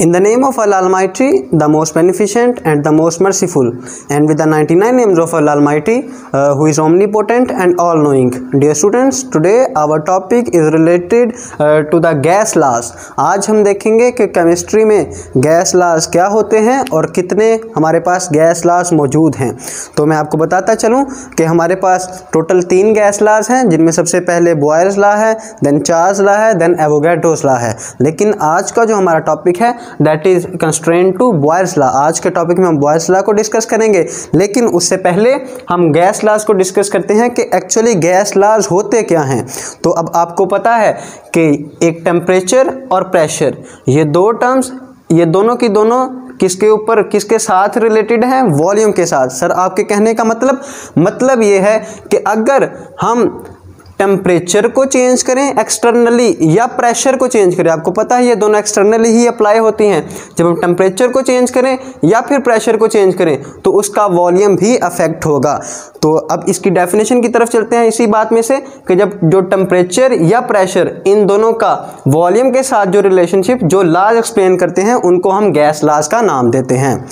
In the name of अलाल माइट्री the most beneficent and the most merciful and with the ninety nine names of अलाल माइट्री who is ओमली potent and all knowing dear students today our topic is related to the gas लाज आज हम देखेंगे कि chemistry में gas लाज क्या होते हैं और कितने हमारे पास गैस लाज मौजूद हैं। तो मैं आपको बताता चलूँ कि हमारे पास टोटल तीन गैस लाज हैं, जिनमें सबसे पहले बॉयल्स ला है देन चार्ज ला है देन एवोगेटोस ला है। लेकिन आज का जो हमारा टॉपिक है that is constrain to Boyle's law आज के टॉपिक में हम बॉयल्स ला को डिस्कस करेंगे, लेकिन उससे पहले हम गैस लाज को डिस्कस करते हैं कि एक्चुअली गैस लाज होते क्या हैं। तो अब आपको पता है कि एक टेम्परेचर और प्रेशर ये दो टर्म्स ये दोनों की दोनों किसके ऊपर, किसके साथ रिलेटेड हैं? वॉल्यूम के साथ। सर, आपके कहने का मतलब मतलब ये है कि अगर हम टेम्परेचर को चेंज करें एक्सटर्नली या प्रेशर को चेंज करें। आपको पता है ये दोनों एक्सटर्नली ही अप्लाई होती हैं। जब हम टेम्परेचर को चेंज करें या फिर प्रेशर को चेंज करें तो उसका वॉल्यूम भी अफेक्ट होगा। तो अब इसकी डेफिनेशन की तरफ़ चलते हैं इसी बात में से कि जब जो टेम्परेचर या प्रेशर इन दोनों का वॉल्यूम के साथ जो रिलेशनशिप जो लाज एक्सप्लेन करते हैं, उनको हम गैस लाज का नाम देते हैं।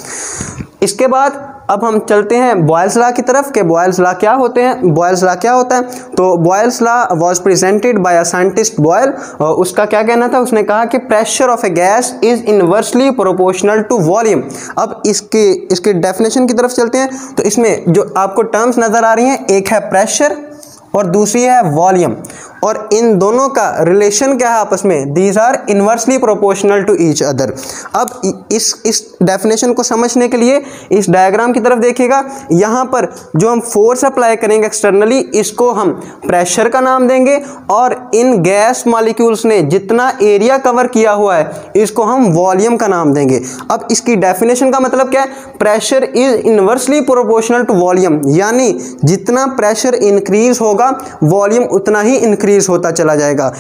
इसके बाद अब हम चलते हैं बॉयल्स ला की तरफ़ कि बॉयल्स ला क्या होते हैं? बॉयल्स ला क्या होता है? तो Boyle's law was presented by a scientist Boyle उसका क्या कहना था? उसने कहा कि pressure of a gas is inversely proportional to volume अब इसके इसके डेफिनेशन की तरफ़ चलते हैं। तो इसमें जो आपको टर्म्स नज़र आ रही हैं, एक है प्रेशर और दूसरी है वॉल्यूम। और इन दोनों का रिलेशन क्या है आपस में? These are inversely proportional to each other अब इस इस डेफिनेशन को समझने के लिए इस डायग्राम की तरफ़ देखिएगा। यहाँ पर जो हम फोर्स अप्लाई करेंगे एक्सटर्नली इसको हम प्रेशर का नाम देंगे और इन गैस मालिक्यूल्स ने जितना एरिया कवर किया हुआ है, इसको हम वॉल्यूम का नाम देंगे। अब इसकी डेफिनेशन का मतलब क्या है? Pressure is inversely proportional to volume यानी जितना प्रेशर इंक्रीज होगा वॉल्यूम उतना ही इंक्रीज होता चला जाएगा।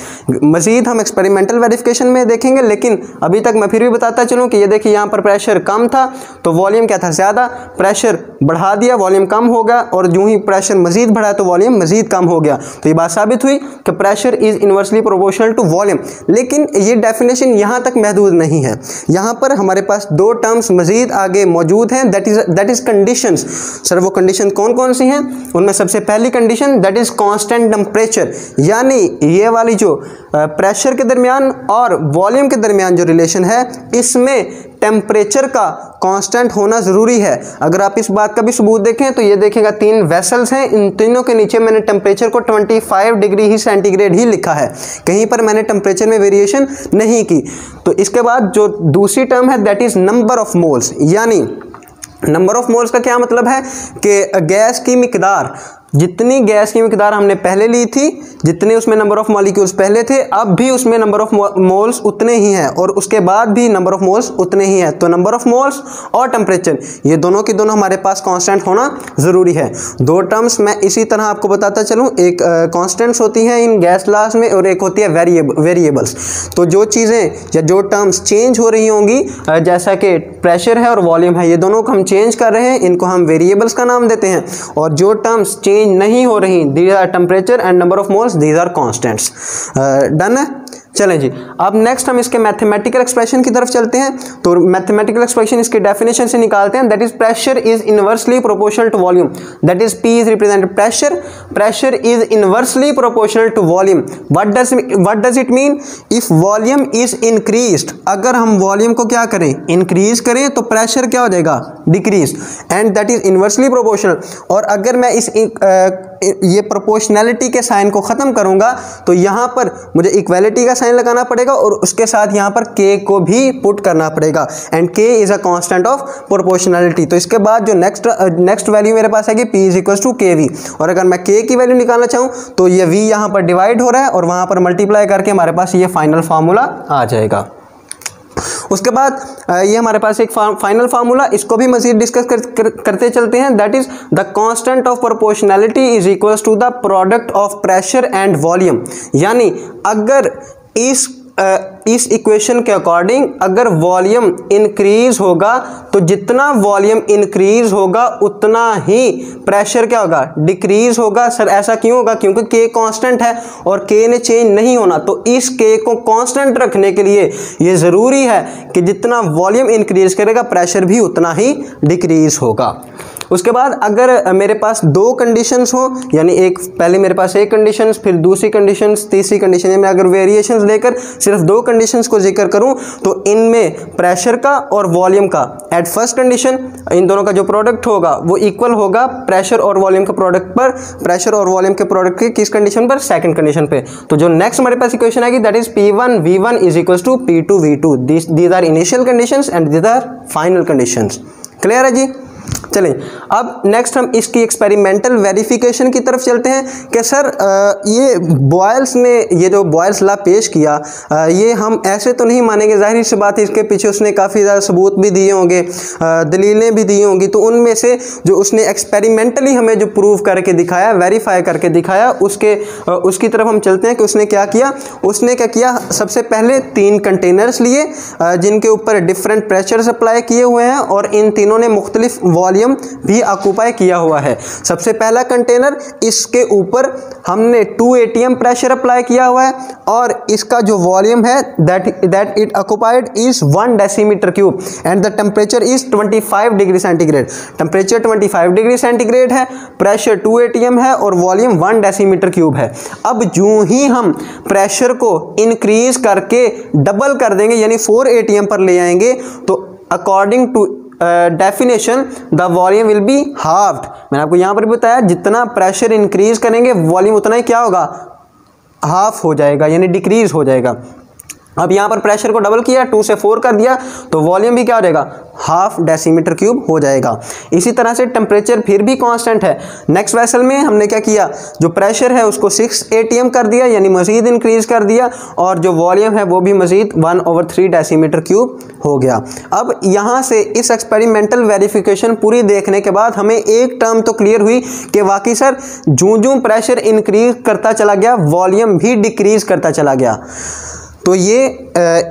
मजीद हम एक्सपेरिमेंटल वेरिफिकेशन में देखेंगे, लेकिन अभी तक मैं फिर भी बताता चलूँ कि ये देखिए, यहाँ पर प्रेशर कम था तो वॉल्यूम क्या था? ज़्यादा। प्रेशर बढ़ा दिया वॉल्यूम कम हो गया, और जो ही प्रेशर मजीद बढ़ा तो वॉल्यूम मजीद कम हो गया। तो ये बात साबित हुई कि pressure is inversely proportional to volume लेकिन ये डेफिनेशन यहाँ तक महदूद नहीं है। यहाँ पर हमारे पास दो टर्म्स मजीद आगे मौजूद हैं that is that is condition sir, वो कंडीशन कौन कौन सी हैं? उनमें सबसे पहली condition that is constant temperature यानी ये वाली जो प्रेशर के दरमियान और वॉल्यूम के दरमियान जो रिलेशन है, इसमें टेम्परेचर का कांस्टेंट होना ज़रूरी है। अगर आप इस बात का भी सबूत देखें तो ये देखेगा, तीन वेसल्स हैं, इन तीनों के नीचे मैंने टेम्परेचर को 25 डिग्री ही सेंटीग्रेड ही लिखा है। कहीं पर मैंने टेम्परेचर में वेरिएशन नहीं की। तो इसके बाद जो दूसरी टर्म है that is number of moles यानी नंबर ऑफ़ मोल्स का क्या मतलब है? कि गैस की मकदार जितनी गैस की मकदार हमने पहले ली थी, जितने उसमें नंबर ऑफ़ मॉलिक्यूल्स पहले थे, अब भी उसमें नंबर ऑफ़ मोल्स उतने ही हैं और उसके बाद भी नंबर ऑफ़ मोल्स उतने ही हैं। तो नंबर ऑफ़ मोल्स और टेम्परेचर ये दोनों के दोनों हमारे पास कांस्टेंट होना ज़रूरी है। दो टर्म्स मैं इसी तरह आपको बताता चलूँ। एक कॉन्स्टेंट्स होती हैं इन गैस लास में और एक होती है वेरिएबल वेरिएबल्स तो जो चीज़ें या जो टर्म्स चेंज हो रही होंगी जैसा कि प्रेशर है और वॉल्यूम है, ये दोनों को हम चेंज कर रहे हैं, इनको हम वेरिएबल्स का नाम देते हैं। और जो टर्म्स चेंज चेंज नहीं हो रही these are temperature and number of moles these are constants done है चलें जी। अब नेक्स्ट हम इसके मैथमेटिकल एक्सप्रेशन की तरफ़ चलते हैं। तो मैथमेटिकल एक्सप्रेशन इसके डेफिनेशन से निकालते हैं। That is pressure is inversely proportional to volume that is P is represent pressure pressure is inversely proportional to volume what does what does it mean if volume is increase अगर हम volume को क्या करें? Increase करें तो pressure क्या हो जाएगा? Decrease and that is inversely proportional और अगर मैं इस ये प्रोपोर्शनैलिटी के साइन को ख़त्म करूँगा तो यहाँ पर मुझे इक्वालिटी का साइन लगाना पड़ेगा और उसके साथ यहाँ पर के को भी पुट करना पड़ेगा। And K is a constant of proportionality तो इसके बाद जो नेक्स्ट नेक्स्ट वैल्यू मेरे पास है कि P is equal to K V और अगर मैं के की वैल्यू निकालना चाहूँ तो ये वी यहाँ पर डिवाइड हो रहा है और वहाँ पर मल्टीप्लाई करके हमारे पास ये फाइनल फार्मूला आ जाएगा। उसके बाद ये हमारे पास एक फाइनल फार्मूला इसको भी मजीद डिस्कस कर, कर, करते चलते हैं। That is the constant of proportionality is equals to the product of pressure and volume यानी अगर इस इस इक्वेशन के अकॉर्डिंग अगर वॉल्यूम इंक्रीज होगा तो जितना वॉल्यूम इंक्रीज होगा, उतना ही प्रेशर क्या होगा? डिक्रीज होगा। सर, ऐसा क्यों होगा? क्योंकि के कांस्टेंट है और के ने चेंज नहीं होना। तो इस के को कांस्टेंट रखने के लिए ये ज़रूरी है कि जितना वॉल्यूम इंक्रीज करेगा प्रेशर भी उतना ही डिक्रीज होगा। उसके बाद अगर मेरे पास दो कंडीशंस हो, यानी एक, पहले मेरे पास एक कंडीशन फिर दूसरी कंडीशन तीसरी कंडीशन में अगर वेरिएशंस लेकर सिर्फ़ दो कंडीशंस को ज़िक्र करूँ तो इनमें प्रेशर का और वॉल्यूम का एट फ़र्स्ट कंडीशन इन दोनों का जो प्रोडक्ट होगा, वो इक्वल होगा प्रेशर और वॉल्यूम के प्रोडक्ट पर प्रेशर और वॉल्यूम के प्रोडक्ट की किस कंडीशन पर? सेकंड कंडीशन पे। तो जो नेक्स्ट हमारे पास इक्वेशन आएगी that is P one V one is equal to P two V two these are initial condition and these are final condition clear है जी? चलें। अब नेक्स्ट हम इसकी एक्सपेरिमेंटल वेरिफिकेशन की तरफ़ चलते हैं कि सर ये बॉयल्स ने, ये जो बॉयल्स ला पेश किया ये हम ऐसे तो नहीं मानेंगे, ज़ाहिर सी बात है इसके पीछे उसने काफ़ी ज़्यादा सबूत भी दिए होंगे दलीलें भी दी होंगी तो उनमें से जो उसने एक्सपेरिमेंटली हमें जो प्रूव करके दिखाया वेरीफाई करके दिखाया, उसके उसकी तरफ़ हम चलते हैं कि उसने क्या किया। उसने क्या किया? सबसे पहले तीन कंटेनर्स लिए जिनके ऊपर डिफरेंट प्रेशर अप्लाई किए हुए हैं और इन तीनों ने मुख्तलिफ़ वॉल्यूम भी ऑक्यूपाई किया हुआ है। सबसे पहला कंटेनर, इसके ऊपर हमने टू एटीएम प्रेशर अप्लाई किया हुआ है और इसका जो वॉल्यूम है that that it occupied is one decimetre cube and the temperature is 25 degree centigrade temperature 25 degree centigrade है प्रेशर टू एटीएम है और वॉल्यूम वन डेसीमीटर क्यूब है। अब जो ही हम प्रेशर को इंक्रीज करके डबल कर देंगे, यानी फोर एटीएम पर ले आएँगे तो according to definition the volume will be halved मैंने आपको यहाँ पर भी बताया, जितना प्रेशर इंक्रीज करेंगे वॉल्यूम उतना ही क्या होगा? हाफ़ हो जाएगा, यानी डिक्रीज हो जाएगा। अब यहाँ पर प्रेशर को डबल किया टू से फोर कर दिया तो वॉल्यूम भी क्या हो जाएगा? हाफ़ डेसीमीटर क्यूब हो जाएगा। इसी तरह से टेम्परेचर फिर भी कांस्टेंट है। नेक्स्ट वेसल में हमने क्या किया? जो प्रेशर है, उसको सिक्स एटीएम कर दिया, यानी मज़ीद इंक्रीज कर दिया, और जो वॉल्यूम है, वो भी मज़ीद one over three decimetre cube हो गया। अब यहाँ से इस एक्सपेरिमेंटल वेरिफिकेशन पूरी देखने के बाद हमें एक टर्म तो क्लियर हुई कि वाकई सर जूँ जूँ प्रेशर इंक्रीज करता चला गया वॉल्यूम भी डिक्रीज करता चला गया। तो ये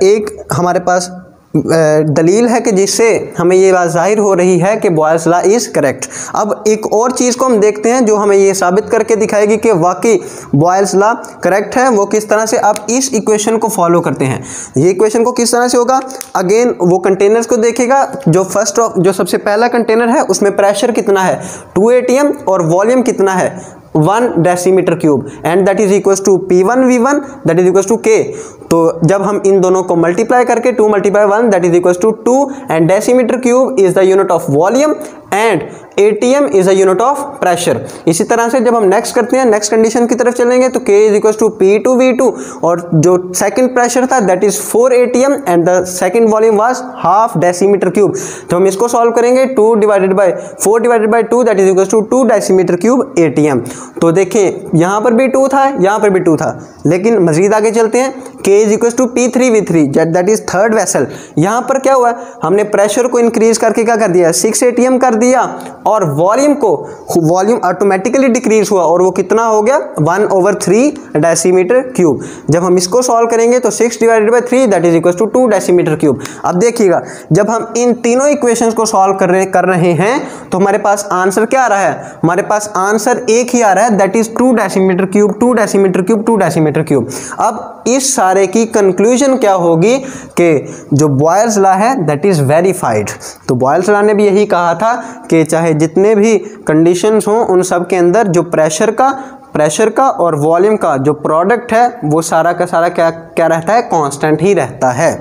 एक हमारे पास दलील है कि जिससे हमें ये बात ज़ाहिर हो रही है कि बॉयल्स ला इज़ करेक्ट अब एक और चीज़ को हम देखते हैं जो हमें ये साबित करके दिखाएगी कि वाकई बॉयल्स ला करेक्ट है, वो किस तरह से आप इस इक्वेशन को फॉलो करते हैं। ये इक्वेशन को किस तरह से होगा? अगेन वो कंटेनर्स को देखेगा, जो फ़र्स्ट जो सबसे पहला कंटेनर है, उसमें प्रेशर कितना है? टू ए और वॉल्यूम कितना है? One decimetre cube and that is equal to P one V one that is equal to K तो जब हम इन दोनों को मल्टीप्लाई करके two multiply one that is equal to two and decimetre cube is the unit of volume and A T M is a unit of pressure इसी तरह से जब हम नेक्स्ट करते हैं नेक्स्ट कंडीशन की तरफ़ चलेंगे तो K is equal to P two V two और जो सेकंड प्रेशर था that is four A T M and the second volume was half decimetre cube. तो हम इसको सॉल्व करेंगे two divided by four divided by two that is equal to two decimetre cube ATM तो देखें यहाँ पर भी टू था, यहाँ पर भी टू था। लेकिन मजीद आगे चलते हैं। K is equal to P three V three that is third vessel यहाँ पर क्या हुआ? हमने प्रेशर को इंक्रीज करके क्या कर दिया? सिक्स एटीएम कर दिया। और वॉल्यूम को वॉल्यूम ऑटोमेटिकली डिक्रीज हुआ। और वो कितना हो गया? One over three decimetre cube जब हम इसको सॉल्व करेंगे तो six divided by three that is equal to two decimetre cube अब देखिएगा, जब हम इन तीनों इक्वेशंस को सॉल्व कर रहे हैं तो हमारे पास आंसर क्या आ रहा है? हमारे पास आंसर एक ही आ रहा है that is two decimetre cube two decimetre cube two decimetre cube अब इस सारे की कंक्लूजन क्या होगी कि जो बॉयल्स ला है दैट इज़ वेरीफाइड तो बॉयल्स ला ने भी यही कहा था कि चाहे जितने भी कंडीशंस हों, उन सब के अंदर जो प्रेशर का प्रेशर का और वॉल्यूम का जो प्रोडक्ट है, वो सारा का सारा क्या क्या रहता है? कांस्टेंट ही रहता है।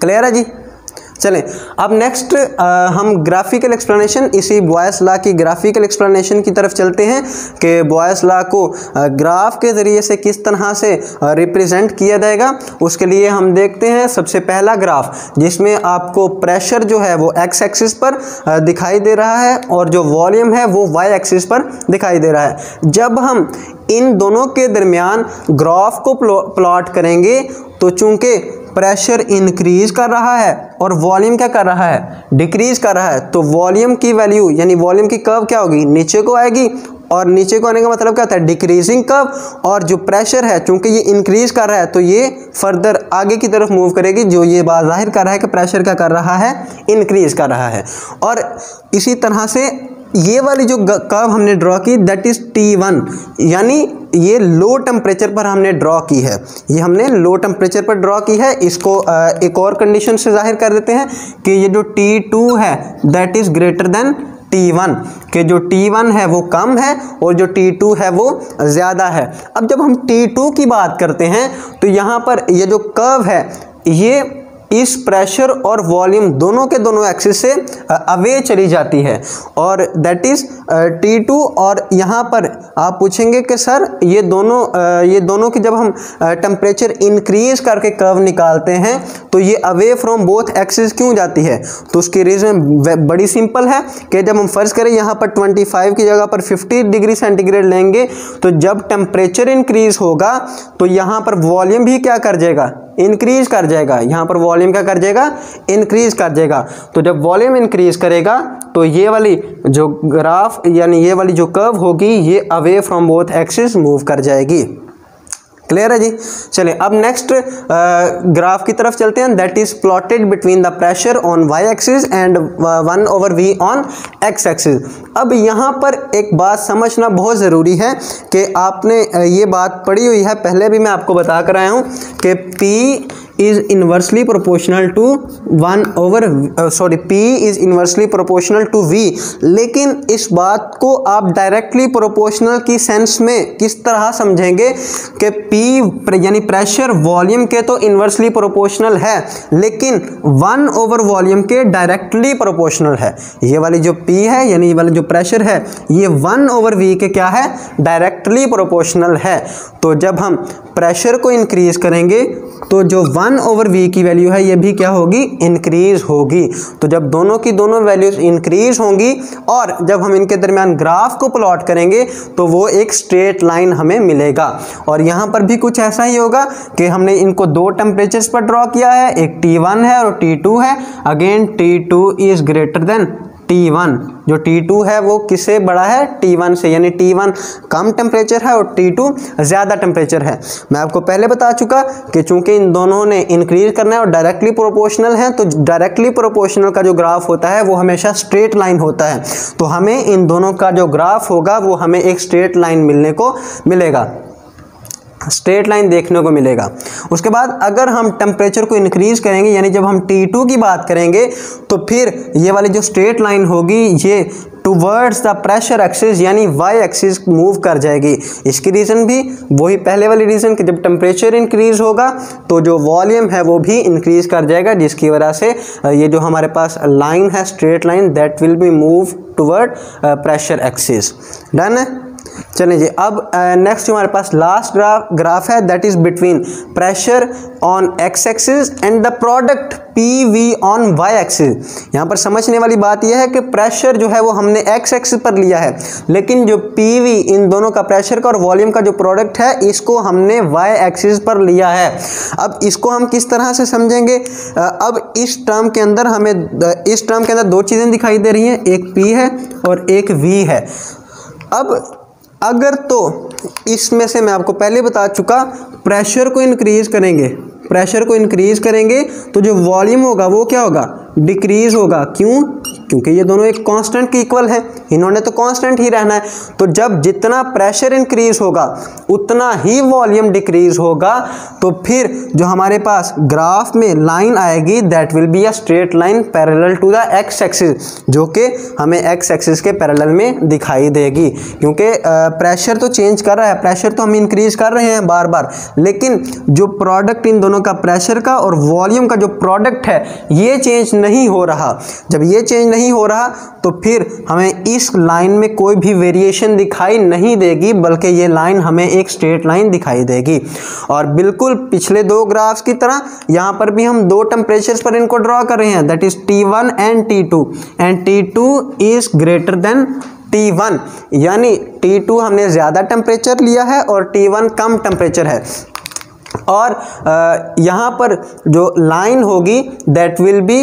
क्लियर है जी? चलें। अब नेक्स्ट हम ग्राफिकल एक्सप्लेनेशन इसी बॉयस ला की ग्राफिकल एक्सप्लेनेशन की तरफ़ चलते हैं कि बॉयस ला को ग्राफ के ज़रिए से किस तरह से रिप्रेजेंट किया जाएगा। उसके लिए हम देखते हैं सबसे पहला ग्राफ जिसमें आपको प्रेशर जो है वो एक्स एक्सिस पर दिखाई दे रहा है और जो वॉल्यूम है वो वाई एक्सिस पर दिखाई दे रहा है। जब हम इन दोनों के दरमियान ग्राफ को प्लॉट करेंगे तो चूँकि प्रेशर इंक्रीज कर रहा है और वॉल्यूम क्या कर रहा है? डिक्रीज कर रहा है। तो वॉल्यूम की वैल्यू यानी वॉल्यूम की कर्व क्या होगी? नीचे को आएगी और नीचे को आने का मतलब क्या होता है? डिक्रीजिंग कर्व और जो प्रेशर है, चूँकि ये इंक्रीज कर रहा है तो ये फर्दर आगे की तरफ़ मूव करेगी। जो ये बात ज़ाहिर कर रहा है कि प्रेशर क्या कर रहा है? इंक्रीज कर रहा है। और इसी तरह से ये वाली जो कर्व हमने ड्रॉ की दैट इज़ टी वन यानी ये लो टेम्परेचर पर हमने ड्रॉ की है। ये हमने लो टेम्परेचर पर ड्रॉ की है। इसको एक और कंडीशन से ज़ाहिर कर देते हैं कि ये जो टी टू है that is greater than T one के जो टी वन है, वो कम है और जो टी टू है, वो ज़्यादा है। अब जब हम टी टू की बात करते हैं तो यहाँ पर ये जो कर्व है, ये इस प्रेशर और वॉल्यूम दोनों के दोनों एक्सिस से अवे चली जाती है। और दैट इज़ टी टू और यहाँ पर आप पूछेंगे कि सर ये दोनों ये दोनों की जब हम टेम्परेचर इंक्रीज करके कर्व निकालते हैं तो ये अवे फ्रॉम बोथ एक्सिस क्यों जाती है? तो उसकी रीज़न बड़ी सिंपल है कि जब हम फ़र्ज़ करें, यहाँ पर 25 की जगह पर 50 डिग्री सेंटीग्रेड लेंगे तो जब टेम्परेचर इंक्रीज होगा तो यहाँ पर वॉल्यूम भी क्या कर जाएगा? इंक्रीज कर जाएगा। यहाँ पर वॉल्यूम क्या कर जाएगा? इंक्रीज कर जाएगा। तो जब वॉल्यूम इंक्रीज करेगा तो ये वाली जो ग्राफ यानी ये वाली जो कर्व होगी, ये away from both axis move कर जाएगी। क्लियर है जी? चलिए, अब नेक्स्ट ग्राफ की तरफ़ चलते हैं। That is plotted between the pressure on Y axis and one over V on X axis अब यहाँ पर एक बात समझना बहुत ज़रूरी है कि आपने ये बात पढ़ी हुई है। पहले भी मैं आपको बता कर आया हूँ कि P is inversely proportional to one over sorry P is inversely proportional to V लेकिन इस बात को आप डायरेक्टली प्रोपोर्शनल की सेंस में किस तरह समझेंगे कि पी यानी प्रेशर वॉल्यूम के तो इन्वर्सली प्रोपोर्शनल है, लेकिन वन ओवर वॉल्यूम के डायरेक्टली प्रोपोर्शनल है। ये वाली जो पी है, यानी ये वाला जो प्रेशर है, ये वन ओवर वी के क्या है? डायरेक्टली प्रोपोर्शनल है। तो जब हम प्रेशर को इंक्रीज करेंगे तो जो वन ओवर वी की वैल्यू है, ये भी क्या होगी? इंक्रीज होगी। तो जब दोनों की दोनों वैल्यूज़ इंक्रीज होंगी और जब हम इनके दरमियान ग्राफ को प्लॉट करेंगे तो वो एक स्ट्रेट लाइन हमें मिलेगा। और यहाँ पर भी कुछ ऐसा ही होगा कि हमने इनको दो टेम्परेचर्स पर ड्रॉ किया है, एक T1 है और T2 है। Again T2 is greater than T1 जो T2 है, वो किससे बड़ा है? T1 से, यानी T1 कम टेम्परेचर है और T2 ज़्यादा टेम्परेचर है। मैं आपको पहले बता चुका कि चूँकि इन दोनों ने इंक्रीज करना है और डायरेक्टली प्रोपोर्शनल है तो डायरेक्टली प्रोपोर्शनल का जो ग्राफ होता है, वो हमेशा स्ट्रेट लाइन होता है। तो हमें इन दोनों का जो ग्राफ होगा, वो हमें एक स्ट्रेट लाइन मिलने को मिलेगा। स्ट्रेट लाइन देखने को मिलेगा। उसके बाद अगर हम टेम्परेचर को इंक्रीज करेंगे, यानी जब हम T2 की बात करेंगे तो फिर ये वाली जो स्ट्रेट लाइन होगी, ये टूवर्ड्स द प्रेशर एक्सिस यानी वाई एक्सिस मूव कर जाएगी। इसकी रीज़न भी वही पहले वाली रीज़न कि जब टेम्परेचर इंक्रीज होगा तो जो वॉल्यूम है वो भी इंक्रीज कर जाएगा, जिसकी वजह से ये जो हमारे पास लाइन है straight line that will be move toward pressure axis done है? चलिए जी, अब नेक्स्ट हमारे पास लास्ट ग्राफ ग्राफ है that is between pressure on X axis and the product P V on Y axis यहाँ पर समझने वाली बात यह है कि प्रेशर जो है वो हमने एक्स एक्सिस पर लिया है, लेकिन जो पी वी इन दोनों का प्रेशर का और वॉल्यूम का जो प्रोडक्ट है, इसको हमने वाई एक्सिस पर लिया है। अब इसको हम किस तरह से समझेंगे? अब इस टर्म के अंदर हमें इस टर्म के अंदर दो चीज़ें दिखाई दे रही हैं, एक पी है और एक वी है। अब अगर तो इसमें से मैं आपको पहले बता चुका प्रेशर को इंक्रीज करेंगे। प्रेशर को इंक्रीज करेंगे तो जो वॉल्यूम होगा वो क्या होगा? डिक्रीज होगा। क्यों? क्योंकि ये दोनों एक कांस्टेंट के इक्वल है। इन्होंने तो कांस्टेंट ही रहना है। तो जब जितना प्रेशर इंक्रीज होगा, उतना ही वॉल्यूम डिक्रीज होगा तो फिर जो हमारे पास ग्राफ में लाइन आएगी that will be a straight line parallel to the X axis जो कि हमें एक्स एक्सिस के पैरेलल में दिखाई देगी। क्योंकि प्रेशर तो चेंज कर रहा है। प्रेशर तो हम इंक्रीज कर रहे हैं बार बार लेकिन जो प्रोडक्ट इन दोनों का प्रेशर का और वॉल्यूम का जो प्रोडक्ट है, ये चेंज नहीं हो रहा। जब ये चेंज नहीं हो रहा तो फिर हमें इस लाइन में कोई भी वेरिएशन दिखाई नहीं देगी, बल्कि ये लाइन हमें एक स्ट्रेट लाइन दिखाई देगी। और बिल्कुल पिछले दो ग्राफ्स की तरह, यहाँ पर भी हम दो टेम्परेचर्स पर इनको ड्रॉ कर रहे हैं that is T one and T two and T two is greater than T one यानी टी टू हमने ज़्यादा टेम्परेचर लिया है और टी वन कम टेम्परेचर है। और यहाँ पर जो लाइन होगी दैट विल बी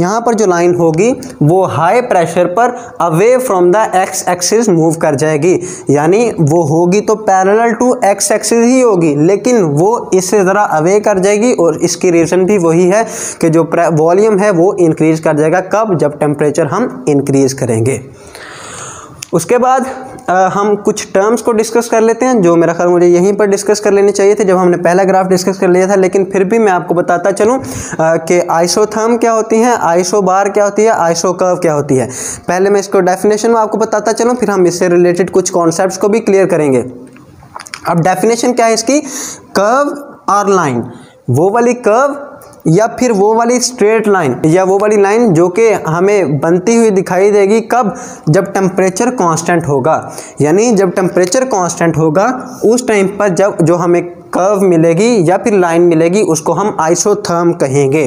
यहाँ पर जो लाइन होगी, वो हाई प्रेशर पर away from the X axis move कर जाएगी। यानी वो होगी तो पैरेलल टू एक्स एक्सिस ही होगी, लेकिन वो इससे ज़रा अवे कर जाएगी और इसकी रीज़न भी वही है कि जो वॉल्यूम है वो इंक्रीज़ कर जाएगा। कब? जब टेम्परेचर हम इंक्रीज़ करेंगे। उसके बाद आ, हम कुछ टर्म्स को डिस्कस कर लेते हैं जो मेरा ख्याल मुझे यहीं पर डिस्कस कर लेने चाहिए थे जब हमने पहला ग्राफ डिस्कस कर लिया था लेकिन फिर भी मैं आपको बताता चलूँ कि आइसोथर्म क्या होती हैं आइसो बार क्या होती है आइसो कर्व क्या होती है। पहले मैं इसको डेफिनेशन में आपको बताता चलूँ फिर हम इससे रिलेटेड कुछ कॉन्सेप्ट को भी क्लियर करेंगे। अब डेफिनेशन क्या है इसकी? कर्व और लाइन वो वाली कर्व या फिर वो वाली स्ट्रेट लाइन या वो वाली लाइन जो कि हमें बनती हुई दिखाई देगी कब? जब टेम्परेचर कांस्टेंट होगा। यानी जब टेम्परेचर कांस्टेंट होगा, उस टाइम पर जब जो हमें कर्व मिलेगी या फिर लाइन मिलेगी, उसको हम आइसोथर्म कहेंगे।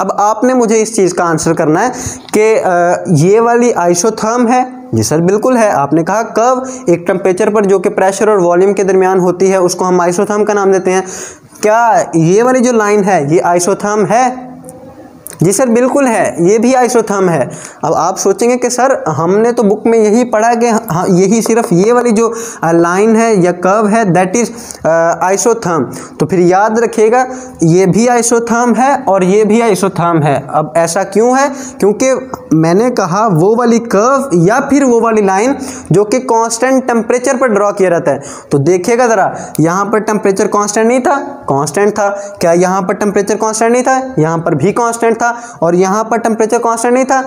अब आपने मुझे इस चीज़ का आंसर करना है कि ये वाली आइसोथर्म है। जी सर, बिल्कुल है। आपने कहा कर्व एक टेम्परेचर पर जो कि प्रेशर और वॉल्यूम के दरमियान होती है, उसको हम आइसोथर्म का नाम देते हैं। क्या ये वाली जो लाइन है ये आइसोथर्म है? जी सर, बिल्कुल है। ये भी आइसोथर्म है। अब आप सोचेंगे कि सर, हमने तो बुक में यही पढ़ा कि हाँ यही सिर्फ़ ये वाली जो लाइन है या कर्व है दैट इज़ आइसोथर्म। तो फिर याद रखिएगा, ये भी आइसोथर्म है और ये भी आइसोथर्म है। अब ऐसा क्यों है? क्योंकि मैंने कहा, वो वाली कर्व या फिर वो वाली लाइन जो कि कांस्टेंट टेम्परेचर पर ड्रॉ किया रहता है। तो देखिएगा ज़रा, यहाँ पर टेम्परेचर कांस्टेंट नहीं था कांस्टेंट था। क्या यहाँ पर टेम्परेचर कांस्टेंट नहीं था? यहाँ पर भी कांस्टेंट था। और यहाँ पर टेम्परेचर कांस्टेंट नहीं था,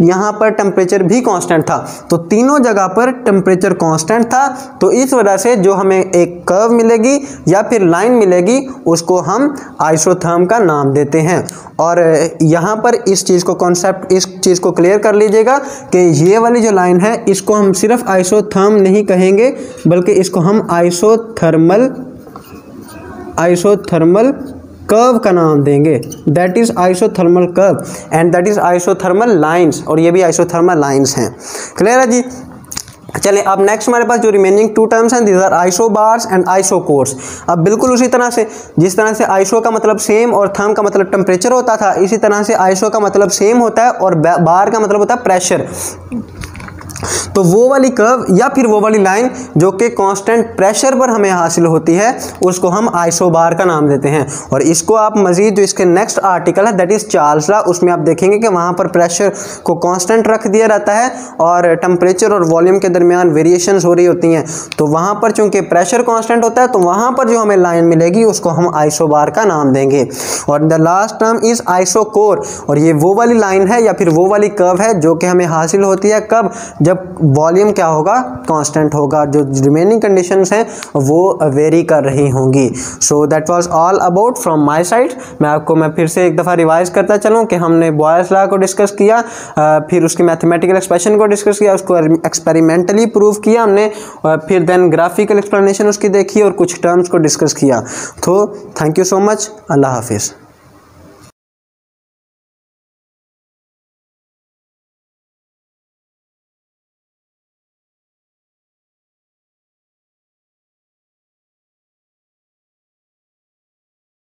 यहाँ पर टेम्परेचर भी कांस्टेंट था। तो तीनों जगह पर टेम्परेचर कांस्टेंट था तो इस वजह से जो हमें एक कर्व मिलेगी या फिर लाइन मिलेगी, उसको हम आइसोथर्म का नाम देते हैं। और यहाँ पर इस चीज़ को कॉन्सेप्ट इस चीज़ को क्लियर कर लीजिएगा कि ये वाली जो लाइन है, इसको हम सिर्फ़ आइसोथर्म नहीं कहेंगे, बल्कि इसको हम आइसोथर्मल आइसोथर्मल कर्व का नाम देंगे। That is isothermal curve and that is isothermal lines और ये भी आइसोथर्मल लाइंस हैं। क्लियर है जी? चलिए, अब नेक्स्ट हमारे पास जो रिमेनिंग टू टर्म्स हैं these are isobars and isochores अब बिल्कुल उसी तरह से, जिस तरह से आइसो का मतलब सेम और थर्म का मतलब टेम्परेचर होता था, इसी तरह से आइसो का मतलब सेम होता है और बार का मतलब होता है प्रेशर तो वो वाली कर्व या फिर वो वाली लाइन जो कि कांस्टेंट प्रेशर पर हमें हासिल होती है, उसको हम आइसोबार का नाम देते हैं। और इसको आप मज़ीद जो इसके नेक्स्ट आर्टिकल है दैट इज़ चार्ल्स ला उसमें आप देखेंगे कि वहाँ पर प्रेशर को कांस्टेंट रख दिया जाता है और टेम्परेचर और वॉल्यूम के दरमियान वेरिएशन हो रही होती हैं। तो वहाँ पर चूँकि प्रेशर कॉन्स्टेंट होता है तो वहाँ पर जो हमें लाइन मिलेगी, उसको हम आइसोबार का नाम देंगे। और the last term is isochore और ये वो वाली लाइन है या फिर वो वाली कर्व है, जो कि हमें हासिल होती है कब? जब जब वॉल्यूम क्या होगा, कांस्टेंट होगा, जो रिमेनिंग कंडीशंस हैं, वो वेरी कर रही होंगी। So that was all about from my side मैं आपको, मैं फिर से एक दफ़ा रिवाइज करता चलूँ कि हमने बॉयस लॉ को डिस्कस किया फिर उसकी मैथमेटिकल एक्सप्रेशन को डिस्कस किया, उसको एक्सपेरिमेंटली प्रूव किया हमने फिर देन ग्राफिकल एक्सप्लेनेशन उसकी देखी और कुछ टर्म्स को डिस्कस किया। तो थैंक यू सो मच अल्लाह हाफिज़।